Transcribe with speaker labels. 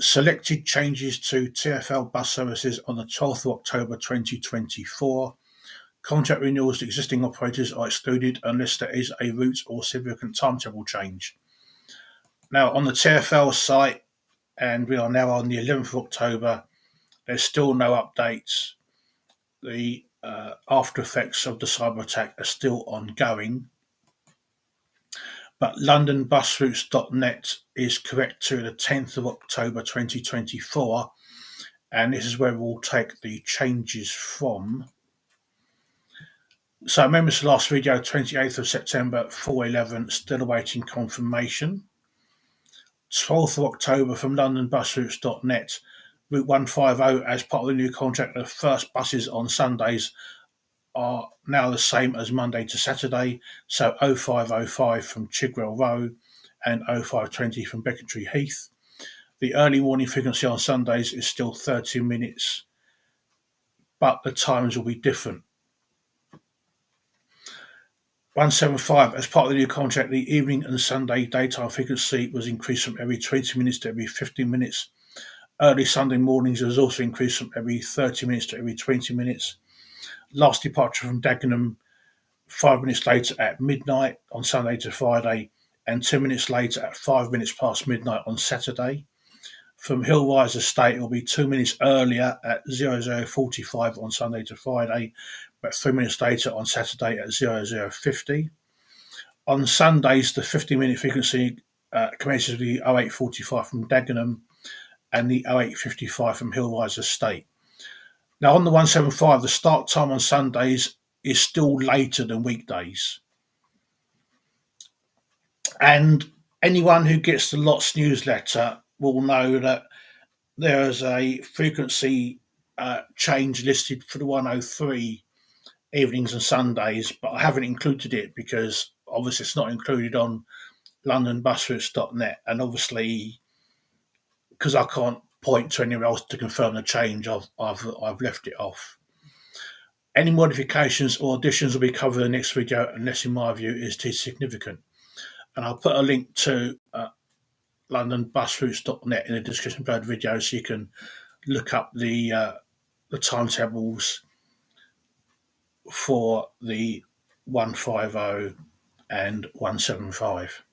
Speaker 1: selected changes to TfL bus services on the 12th of October 2024. Contract renewals to existing operators are excluded unless there is a route or significant timetable change. Now, on the TfL site, and we are now on the 11th of October, there's still no updates. The uh, after effects of the cyber attack are still ongoing. But LondonBusRoutes.net is correct to the 10th of October 2024, and this is where we'll take the changes from. So, remember the last video, 28th of September, 411, still awaiting confirmation. 12th of October from LondonBusRoutes.net, Route 150 as part of the new contract, the first buses on Sundays are now the same as Monday to Saturday. So 0505 from Chigwell Row and 0520 from Becontree Heath. The early morning frequency on Sundays is still 30 minutes, but the times will be different. 175, as part of the new contract, the evening and Sunday daytime frequency was increased from every 20 minutes to every 15 minutes. Early Sunday mornings was also increased from every 30 minutes to every 20 minutes last departure from Dagenham five minutes later at midnight on Sunday to Friday, and two minutes later at five minutes past midnight on Saturday. From Hillrise Estate, it will be two minutes earlier at 0045 on Sunday to Friday, but three minutes later on Saturday at 0050. On Sundays, the 50 minute frequency uh, commences with the 0845 from Dagenham and the 0855 from Hillrise Estate. Now, on the 175, the start time on Sundays is still later than weekdays. And anyone who gets the Lots newsletter will know that there is a frequency uh, change listed for the 103 evenings and Sundays, but I haven't included it because obviously it's not included on londonbusroutes.net. And obviously, because I can't point to anywhere else to confirm the change, I've, I've, I've left it off. Any modifications or additions will be covered in the next video unless, in my view, is too significant. And I'll put a link to uh, londonbusroutes.net in the description below the video so you can look up the uh, the timetables for the 150 and 175.